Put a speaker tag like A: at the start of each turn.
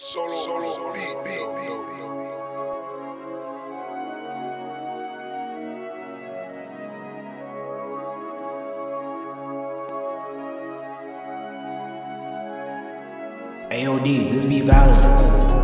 A: Solo, solo, beat, beat, beat.
B: AOD, this be valid.